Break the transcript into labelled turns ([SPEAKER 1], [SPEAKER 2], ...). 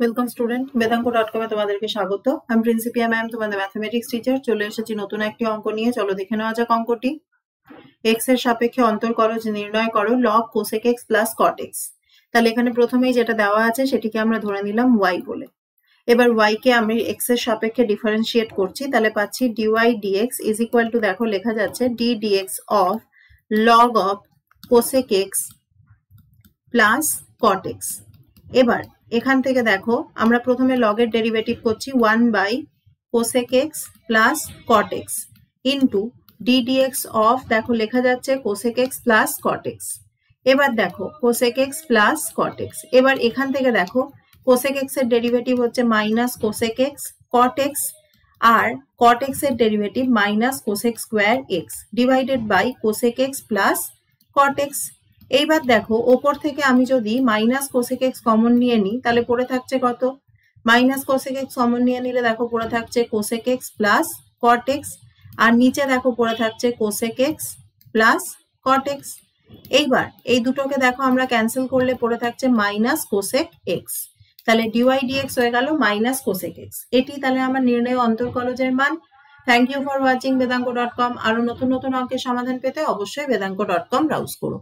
[SPEAKER 1] Welcome student বেদাঙ্ক dot কমে তোমাদেরকে স্বাগত। আমি প্রিন্সিপিয়া ম্যাম তোমাদের ম্যাথমেটিক্স টিচার চলে এসেছি নতুন একটি অঙ্ক নিয়ে। চলো দেখে নেওয়া যাক অঙ্কটি। এক্সের সাপেক্ষে অন্তর করো, যে নির্ণয় করো log cosec X plus cot X তাহলে এখানে প্রথমেই যেটা দেওয়া আছে, সেটিকে আমরা ধরে নিলাম ওয়াই বলে। এবার ওয়াই কে আমি এক্সের সাপেক্ষে ডিফারেন্সিয়েট করছি, তাহলে পাচ্ছি D Y D X is equal to দেখো লেখা যাচ্ছে D D X of log of cosec X plus cot X এবার এখান থেকে দেখো, আমরা প্রথমে লগের ডেরিভেটিভ করছি one by cosec X plus cot X into D D X of দেখো লেখা যাচ্ছে cosec X plus cot X এবার দেখো cosec X plus cot X এবার এখান থেকে দেখো কোসেক এক্সের ডেরিভেটিভ হচ্ছে minus cosec X cot X আর কট এক্সের derivative minus cosec square X divided by cosec X plus cot X এইবার দেখো, ওপর থেকে আমি যদি মাইনাস কোসেক এক্স কমন নিয়ে নিই, তাহলে পড়ে থাকছে কত? মাইনাস কোসেক এক্স কমন নিয়ে নিলে দেখো পড়ে থাকছে cosec X plus cot X আর নিচে দেখো পড়ে থাকছে cosec X plus cot X এইবার এই দুটোকে দেখো আমরা ক্যান্সেল করলে পড়ে থাকছে মাইনাস কোসেক এক্স তাহলে ডিওয়াই ডিএক্স হয়ে গেল মাইনাস কোসেক এক্স এটি তাহলে আমার নির্ণয় অন্তর্কলজের মান। Thank you for watching Vedank dot com আরও নতুন নতুন অঙ্কের সমাধান পেতে অবশ্যই বেদাঙ্ক ডট কম ব্রাউজ করো।